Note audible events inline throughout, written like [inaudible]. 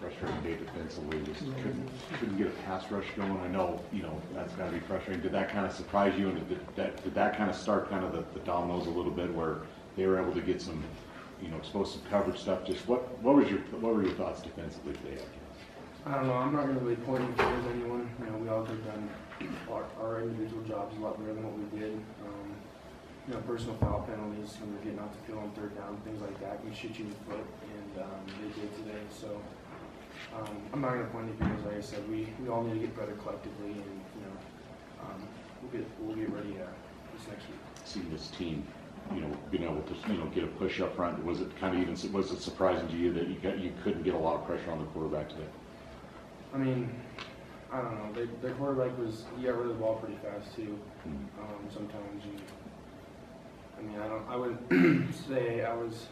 frustrating day defensively, just couldn't, couldn't get a pass rush going. I know, you know, that's gotta be frustrating. Did that kind of surprise you, and did that, did that kind of start kind of the the dominoes a little bit, where they were able to get some, you know, expose some coverage stuff? Just what, what was your, what were your thoughts defensively today? I don't know, I'm not gonna really point fingers at anyone, you know, we all could have done our, our individual jobs a lot better than what we did. Um, You know, personal foul penalties, when we're getting out the field on third down, things like that, we shoot you in the foot, and, um, they did today, so. Um, I'm not gonna point any fingers, like I said, we, we all need to get better collectively, and, you know, um, we'll get, we'll get ready, uh, this next week. seeing this team, you know, being able to, you know, get a push up front, was it kind of even, was it surprising to you that you got, you couldn't get a lot of pressure on the quarterback today? I mean, I don't know, they, their quarterback was, he got rid of the ball pretty fast too. um, sometimes. And, I don't, I wouldn't [clears throat] say I was,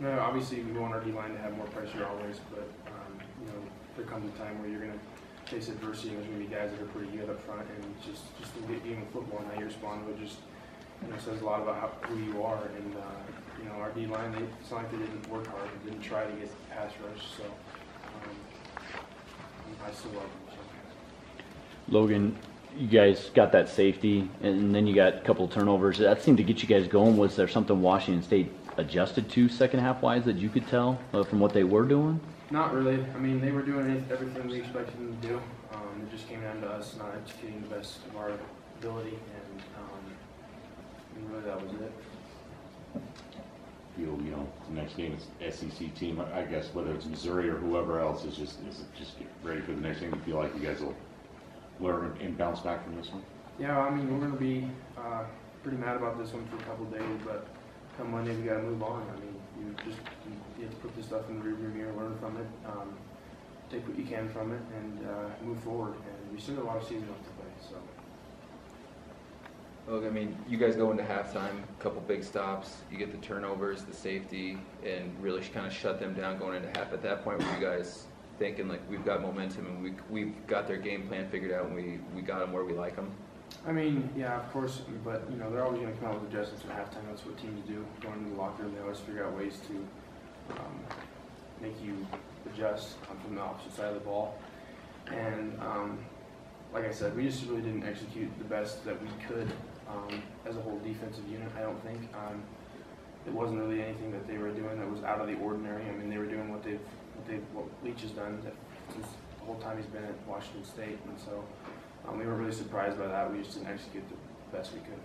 you know, obviously we want our D line to have more pressure always, but, um, you know, there comes a time where you're gonna face adversity and there's gonna be guys that are pretty good up front and just, just the game of football and how you respond to just, you know, says a lot about how, who you are and, uh, you know, our D line, they, it's not like they didn't work hard, they didn't try to get pass rush, so, um, I still love them, so. Logan, you guys got that safety, and then you got a couple turnovers. That seemed to get you guys going. Was there something Washington State adjusted to second half wise that you could tell uh, from what they were doing? Not really. I mean, they were doing everything we expected them to do. Um, it just came down to us not executing the best of our ability, and, um, and really that was it. Feel, you know, the next game is SEC team, I I guess whether it's Missouri or whoever else is just, is just get ready for the next game, you feel like you guys will learn and bounce back from this one? Yeah, I mean, we're gonna be uh, pretty mad about this one for a couple of days, but come Monday we gotta move on. I mean, you just you, you have to put this stuff in the rearview mirror, learn from it, um, take what you can from it, and uh, move forward. And we still have a lot of season left to play, so. Look, I mean, you guys go into halftime, a couple big stops, you get the turnovers, the safety, and really kind of shut them down going into half. At that point, were you guys thinking like we've got momentum and we we've got their game plan figured out and we we got them where we like them? I mean, yeah, of course, but you know they're always going to come out with adjustments at halftime. That's what teams do. Going into the locker room, they always figure out ways to um, make you adjust um, from the opposite side of the ball. And um, like I said, we just really didn't execute the best that we could um, as a whole defensive unit. I don't think um, it wasn't really anything that they were doing that was out of the ordinary. I mean, they were doing what they've they what Leach has done since the whole time he's been at Washington State, and so. Um, we were really surprised by that. We just didn't execute the best we could.